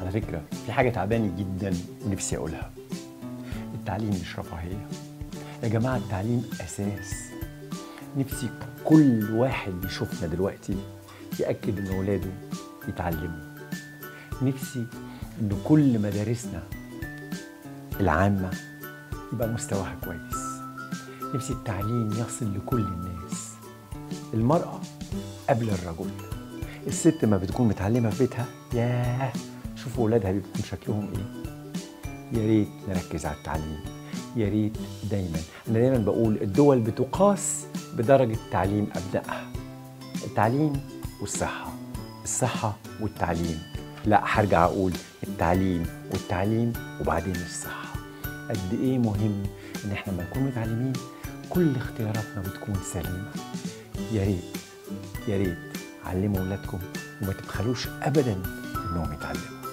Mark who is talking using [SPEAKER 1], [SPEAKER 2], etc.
[SPEAKER 1] على فكرة في حاجة تعباني جدا ونفسي أقولها. التعليم مش رفاهية. يا جماعة التعليم أساس. نفسي كل واحد بيشوفنا دلوقتي يأكد إن ولاده يتعلموا. نفسي إن كل مدارسنا العامة يبقى مستواها كويس. نفسي التعليم يصل لكل الناس. المرأة قبل الرجل. الست ما بتكون متعلمة في بيتها ياه! شوفوا ولادها بيكون شكلهم إيه. يا ريت نركز على التعليم. يا ريت دايما. أنا دايما بقول الدول بتقاس بدرجة تعليم أبنائها. التعليم والصحة. الصحة والتعليم. لا هرجع أقول التعليم والتعليم وبعدين الصحة. قد إيه مهم إن إحنا لما نكون متعلمين كل اختياراتنا بتكون سليمة. يا ريت يا ريت علموا أولادكم وما تبخلوش أبدا إنهم يتعلموا.